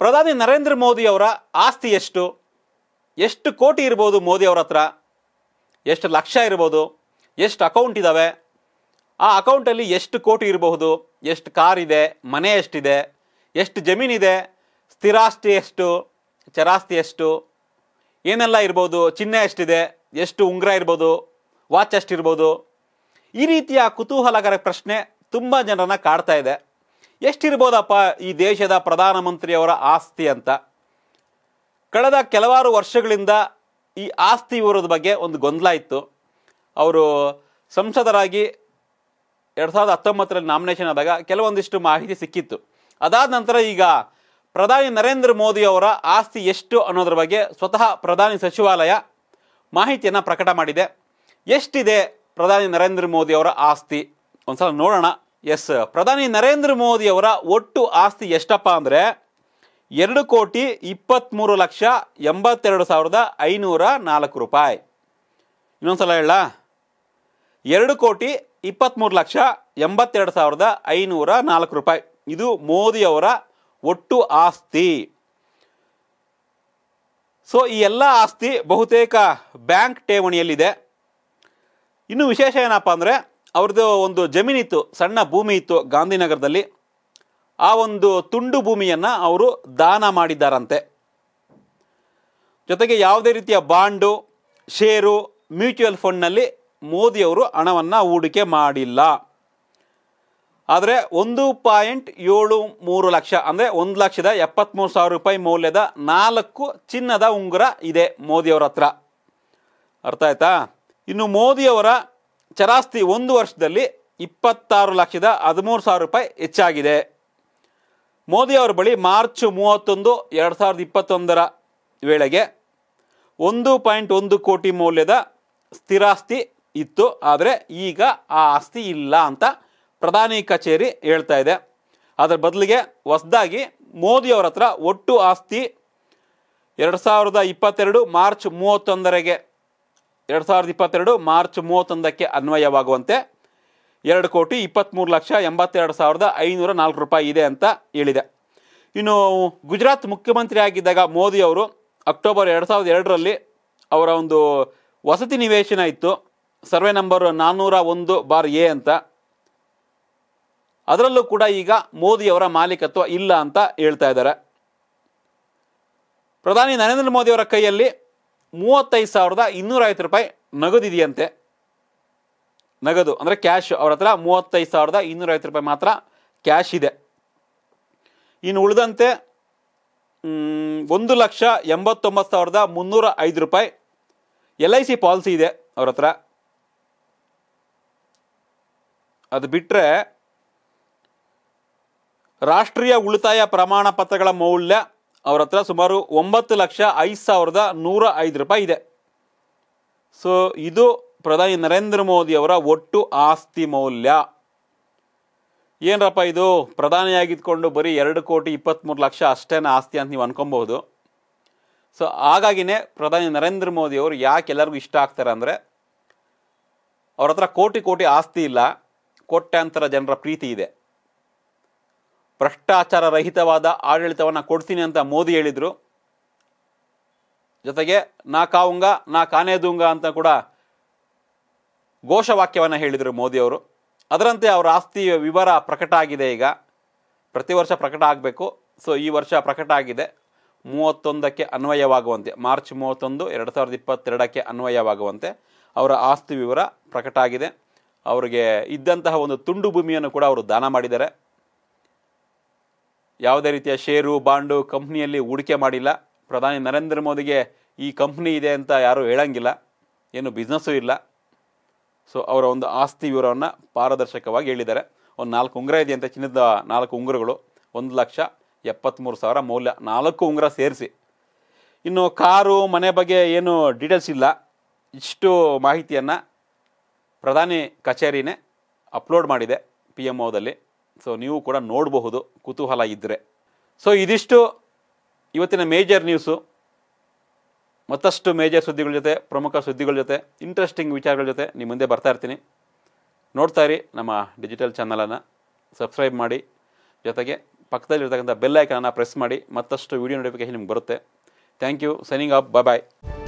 ಪ್ರಧಾನಿ ನರೇಂದ್ರ ಮೋದಿ ಅವರ ಆಸ್ತಿ ಎಷ್ಟು? ಎಷ್ಟು ಕೋಟಿ ಇರ್ಬೋದು ಮೋದಿ ಅವ್ರ ಹತ್ರ? ಎಷ್ಟು ಲಕ್ಷ ಇರ್ಬೋದು? ಎಷ್ಟು ಅಕೌಂಟ್ ಇದ್ದಾವೆ ಆ ಅಕೌಂಟಲ್ಲಿ ಎಷ್ಟು ಕೋಟಿ ಇರಬಹುದು? ಎಷ್ಟು ಕಾರ್ ಇದೆ? ಮನೆ ಎಷ್ಟಿದೆ? ಎಷ್ಟು ಜಮೀನಿದೆ ಸ್ಥಿರಾಸ್ತಿ ಎಷ್ಟು? ಚರಾಸ್ತಿ ಎಷ್ಟು? ಏನೆಲ್ಲ ಇರ್ಬೋದು? ಚಿಹ್ನೆ ಎಷ್ಟಿದೆ? ಎಷ್ಟು ಉಂಗುರ ಇರ್ಬೋದು? ವಾಚ್ ಎಷ್ಟಿರ್ಬೋದು? ಈ ರೀತಿಯ ಕುತೂಹಲಕರ ಪ್ರಶ್ನೆ ತುಂಬ ಜನರನ್ನು ಕಾಡ್ತಾ ಇದೆ. ಎಷ್ಟಿರ್ಬೋದಪ್ಪ ಈ ದೇಶದ ಪ್ರಧಾನಮಂತ್ರಿಯವರ ಆಸ್ತಿ ಅಂತ? ಕಳೆದ ಕೆಲವಾರು ವರ್ಷಗಳಿಂದ ಈ ಆಸ್ತಿ ಇವರದ ಬಗ್ಗೆ ಒಂದು ಗೊಂದಲ ಇತ್ತು. ಅವರು ಸಂಸದರಾಗಿ ಎರಡು ಸಾವಿರದ ಹತ್ತೊಂಬತ್ತರಲ್ಲಿ ನಾಮಿನೇಷನ್ ಆದಾಗ ಕೆಲವೊಂದಿಷ್ಟು ಮಾಹಿತಿ ಸಿಕ್ಕಿತ್ತು. ಅದಾದ ನಂತರ ಈಗ ಪ್ರಧಾನಿ ನರೇಂದ್ರ ಮೋದಿ ಅವರ ಆಸ್ತಿ ಎಷ್ಟು ಅನ್ನೋದ್ರ ಬಗ್ಗೆ ಸ್ವತಃ ಪ್ರಧಾನಿ ಸಚಿವಾಲಯ ಮಾಹಿತಿಯನ್ನು ಪ್ರಕಟ ಮಾಡಿದೆ. ಎಷ್ಟಿದೆ ಪ್ರಧಾನಿ ನರೇಂದ್ರ ಮೋದಿ ಅವರ ಆಸ್ತಿ? ಒಂದ್ಸಲ ನೋಡೋಣ. ಎಸ್ ಪ್ರಧಾನಿ ನರೇಂದ್ರ ಮೋದಿ ಅವರ ಒಟ್ಟು ಆಸ್ತಿ ಎಷ್ಟಪ್ಪ ಅಂದರೆ ಎರಡು ಕೋಟಿ ಇಪ್ಪತ್ತ್ಮೂರು ಲಕ್ಷ ಎಂಬತ್ತೆರಡು ಸಾವಿರದ ಐನೂರ ನಾಲ್ಕು ರೂಪಾಯಿ. ಇನ್ನೊಂದ್ಸಲ ಹೇಳ. ಎರಡು ಕೋಟಿ ಇಪ್ಪತ್ತ್ಮೂರು ಲಕ್ಷ ಎಂಬತ್ತೆರಡು ಸಾವಿರದ ಐನೂರ ನಾಲ್ಕು ರೂಪಾಯಿ. ಇದು ಮೋದಿಯವರ ಒಟ್ಟು ಆಸ್ತಿ. ಸೊ ಈ ಎಲ್ಲ ಆಸ್ತಿ ಬಹುತೇಕ ಬ್ಯಾಂಕ್ ಠೇವಣಿಯಲ್ಲಿದೆ. ಇನ್ನು ವಿಶೇಷ ಏನಪ್ಪ ಅಂದರೆ ಅವ್ರದ್ದು ಒಂದು ಜಮೀನಿತ್ತು ಸಣ್ಣ ಭೂಮಿ ಇತ್ತು ಗಾಂಧಿನಗರದಲ್ಲಿ. ಆ ಒಂದು ತುಂಡು ಭೂಮಿಯನ್ನು ಅವರು ದಾನ ಮಾಡಿದ್ದಾರಂತೆ. ಜೊತೆಗೆ ಯಾವುದೇ ರೀತಿಯ ಬಾಂಡು, ಷೇರು, ಮ್ಯೂಚುವಲ್ ಫಂಡ್ನಲ್ಲಿ ಮೋದಿಯವರು ಹಣವನ್ನು ಹೂಡಿಕೆ ಮಾಡಿಲ್ಲ. ಆದರೆ ಒಂದು ಪಾಯಿಂಟ್ ಏಳು ಮೂರು ಲಕ್ಷ, ಅಂದರೆ ಒಂದು ಲಕ್ಷದ ಎಪ್ಪತ್ತ್ಮೂರು ಸಾವಿರ ರೂಪಾಯಿ ಮೌಲ್ಯದ ನಾಲ್ಕು ಚಿನ್ನದ ಉಂಗುರ ಇದೆ ಮೋದಿಯವರ ಹತ್ರ. ಅರ್ಥ ಆಯ್ತಾ? ಇನ್ನು ಮೋದಿಯವರ ಚರಾಸ್ತಿ ಒಂದು ವರ್ಷದಲ್ಲಿ ಇಪ್ಪತ್ತಾರು ಲಕ್ಷದ ಹದಿಮೂರು ಸಾವಿರ ರೂಪಾಯಿ ಹೆಚ್ಚಾಗಿದೆ. ಮೋದಿ ಅವರ ಬಳಿ ಮಾರ್ಚ್ ಮೂವತ್ತೊಂದು ಎರಡು ಸಾವಿರದ ಇಪ್ಪತ್ತೊಂದರ ವೇಳೆಗೆ ಒಂದು ಪಾಯಿಂಟ್ ಒಂದು ಕೋಟಿ ಮೌಲ್ಯದ ಸ್ಥಿರಾಸ್ತಿ ಇತ್ತು. ಆದರೆ ಈಗ ಆ ಆಸ್ತಿ ಇಲ್ಲ ಅಂತ ಪ್ರಧಾನಿ ಕಚೇರಿ ಹೇಳ್ತಾ ಇದೆ. ಅದರ ಬದಲಿಗೆ ಹೊಸದಾಗಿ ಮೋದಿಯವರ ಹತ್ರ ಒಟ್ಟು ಆಸ್ತಿ ಎರಡು ಸಾವಿರದ ಇಪ್ಪತ್ತೆರಡು ಮಾರ್ಚ್ ಮೂವತ್ತೊಂದರೆಗೆ ಎರಡು ಸಾವಿರದ ಇಪ್ಪತ್ತೆರಡು ಮಾರ್ಚ್ ಮೂವತ್ತೊಂದಕ್ಕೆ ಅನ್ವಯವಾಗುವಂತೆ ಎರಡು ಕೋಟಿ ಇಪ್ಪತ್ತ್ಮೂರು ಲಕ್ಷ ಎಂಬತ್ತೆರಡು ಸಾವಿರದ ಐನೂರ ನಾಲ್ಕು ರೂಪಾಯಿ ಇದೆ ಅಂತ ಹೇಳಿದೆ. ಇನ್ನು ಗುಜರಾತ್ ಮುಖ್ಯಮಂತ್ರಿ ಆಗಿದ್ದಾಗ ಮೋದಿ ಅವರು ಅಕ್ಟೋಬರ್ ಎರಡು ಸಾವಿರದ ಎರಡರಲ್ಲಿ ಅವರ ಒಂದು ವಸತಿ ನಿವೇಶನ ಇತ್ತು. ಸರ್ವೆ ನಂಬರ್ ನಾನ್ನೂರ ಒಂದು ಬಾರ್ ಎ ಅಂತ. ಅದರಲ್ಲೂ ಕೂಡ ಈಗ ಮೋದಿಯವರ ಮಾಲೀಕತ್ವ ಇಲ್ಲ ಅಂತ ಹೇಳ್ತಾ ಇದ್ದಾರೆ. ಪ್ರಧಾನಿ ನರೇಂದ್ರ ಮೋದಿಯವರ ಕೈಯಲ್ಲಿ ಮೂವತ್ತೈದು ಸಾವಿರದ ಇನ್ನೂರ ಐವತ್ತು ರೂಪಾಯಿ ನಗದಿದೆಯಂತೆ. ನಗದು, ಅಂದರೆ ಕ್ಯಾಶ್ ಅವ್ರ ಹತ್ರ ಮೂವತ್ತೈದು ಸಾವಿರದ ಇನ್ನೂರ ಐವತ್ತು ರೂಪಾಯಿ ಮಾತ್ರ ಕ್ಯಾಶ್ ಇದೆ. ಇನ್ನು ಉಳಿದಂತೆ ಒಂದು ಲಕ್ಷ ಎಂಬತ್ತೊಂಬತ್ತು ಸಾವಿರದ ಮುನ್ನೂರ ಐದು ರೂಪಾಯಿ ಎಲ್ ಐ ಸಿ ಪಾಲಿಸಿ ಇದೆ ಅವ್ರ ಹತ್ರ. ಅದು ಬಿಟ್ಟರೆ ರಾಷ್ಟ್ರೀಯ ಉಳಿತಾಯ ಪ್ರಮಾಣ ಪತ್ರಗಳ ಮೌಲ್ಯ ಅವ್ರ ಹತ್ರ ಸುಮಾರು ಒಂಬತ್ತು ಲಕ್ಷ ಐದು ಸಾವಿರದ ನೂರ ಐದು ರೂಪಾಯಿ ಇದೆ. ಸೊ ಇದು ಪ್ರಧಾನಿ ನರೇಂದ್ರ ಮೋದಿ ಅವರ ಒಟ್ಟು ಆಸ್ತಿ ಮೌಲ್ಯ. ಏನರಪ್ಪ ಇದು? ಪ್ರಧಾನಿಯಾಗಿದ್ಕೊಂಡು ಬರೀ ಎರಡು ಕೋಟಿ ಇಪ್ಪತ್ತ್ಮೂರು ಲಕ್ಷ ಅಷ್ಟೇನ ಆಸ್ತಿ ಅಂತ ನೀವು ಅನ್ಕೊಬಹುದು. ಸೊ ಹಾಗಾಗಿನೇ ಪ್ರಧಾನಿ ನರೇಂದ್ರ ಮೋದಿ ಅವರು ಯಾಕೆ ಎಲ್ಲರಿಗೂ ಇಷ್ಟ ಆಗ್ತಾರೆ ಅಂದರೆ, ಅವ್ರ ಹತ್ರ ಕೋಟಿ ಕೋಟಿ ಆಸ್ತಿ ಇಲ್ಲ, ಕೋಟ್ಯಾಂತರ ಜನರ ಪ್ರೀತಿ ಇದೆ. ಭ್ರಷ್ಟಾಚಾರ ರಹಿತವಾದ ಆಡಳಿತವನ್ನು ಕೊಡ್ತೀನಿ ಅಂತ ಮೋದಿ ಹೇಳಿದರು. ಜೊತೆಗೆ ನಾ ಕಾವುಂಗ, ನಾ ಕಾನೇದುಂಗ ಅಂತ ಕೂಡ ಘೋಷವಾಕ್ಯವನ್ನು ಹೇಳಿದರು ಮೋದಿಯವರು ಅದರಂತೆ ಅವರ ಆಸ್ತಿ ವಿವರ ಪ್ರಕಟ ಆಗಿದೆ ಈಗ. ಪ್ರತಿ ವರ್ಷ ಪ್ರಕಟ ಆಗಬೇಕು. ಸೊ ಈ ವರ್ಷ ಪ್ರಕಟ ಆಗಿದೆ. ಮೂವತ್ತೊಂದಕ್ಕೆ ಅನ್ವಯವಾಗುವಂತೆ, ಮಾರ್ಚ್ ಮೂವತ್ತೊಂದು, ಎರಡು ಸಾವಿರದ ಇಪ್ಪತ್ತೆರಡಕ್ಕೆ ಅನ್ವಯವಾಗುವಂತೆ ಅವರ ಆಸ್ತಿ ವಿವರ ಪ್ರಕಟ ಆಗಿದೆ. ಅವರಿಗೆ ಇದ್ದಂತಹ ಒಂದು ತುಂಡು ಭೂಮಿಯನ್ನು ಕೂಡ ಅವರು ದಾನ ಮಾಡಿದ್ದಾರೆ. ಯಾವುದೇ ರೀತಿಯ ಷೇರು, ಬಾಂಡು ಕಂಪ್ನಿಯಲ್ಲಿ ಹೂಡಿಕೆ ಮಾಡಿಲ್ಲ. ಪ್ರಧಾನಿ ನರೇಂದ್ರ ಮೋದಿಗೆ ಈ ಕಂಪ್ನಿ ಇದೆ ಅಂತ ಯಾರೂ ಹೇಳಂಗಿಲ್ಲ. ಏನು ಬಿಸ್ನೆಸ್ಸು ಇಲ್ಲ. ಸೊ ಅವರ ಒಂದು ಆಸ್ತಿ ವಿವರವನ್ನು ಪಾರದರ್ಶಕವಾಗಿ ಹೇಳಿದ್ದಾರೆ. ಒಂದು ನಾಲ್ಕು ಉಂಗುರ ಅಂತ ಚಿನ್ನದ ನಾಲ್ಕು ಉಂಗುರಗಳು. ಒಂದು ಲಕ್ಷ ಎಪ್ಪತ್ತ್ಮೂರು ಸಾವಿರ ಮೌಲ್ಯ ನಾಲ್ಕು ಉಂಗುರ ಸೇರಿಸಿ. ಇನ್ನು ಕಾರು, ಮನೆ ಬಗ್ಗೆ ಏನು ಡೀಟೇಲ್ಸ್ ಇಲ್ಲ. ಇಷ್ಟು ಮಾಹಿತಿಯನ್ನು ಪ್ರಧಾನಿ ಕಚೇರಿನೇ ಅಪ್ಲೋಡ್ ಮಾಡಿದೆ ಪಿ ಎಂ ಒದಲ್ಲಿ ಸೊ ನೀವು ಕೂಡ ನೋಡಬಹುದು ಕುತೂಹಲ ಇದ್ದರೆ ಸೊ ಇದಿಷ್ಟು ಇವತ್ತಿನ ಮೇಜರ್ ನ್ಯೂಸು ಮತ್ತಷ್ಟು ಮೇಜರ್ ಸುದ್ದಿಗಳ ಜೊತೆ, ಪ್ರಮುಖ ಸುದ್ದಿಗಳ ಜೊತೆ ಇಂಟ್ರೆಸ್ಟಿಂಗ್ ವಿಚಾರಗಳ ಜೊತೆ ನಿಮ್ಮ ಮುಂದೆ ಬರ್ತಾ ಇರ್ತೀನಿ. ನೋಡ್ತಾ ಇರಿ ನಮ್ಮ ಡಿಜಿಟಲ್ ಚಾನಲನ್ನು ಸಬ್ಸ್ಕ್ರೈಬ್ ಮಾಡಿ. ಜೊತೆಗೆ ಪಕ್ಕದಲ್ಲಿರ್ತಕ್ಕಂಥ ಬೆಲ್ ಐಕನನ್ನು ಪ್ರೆಸ್ ಮಾಡಿ. ಮತ್ತಷ್ಟು ವಿಡಿಯೋ ನೋಟಿಫಿಕೇಶನ್ ನಿಮ್ಗೆ ಬರುತ್ತೆ. Thank you signing off bye bye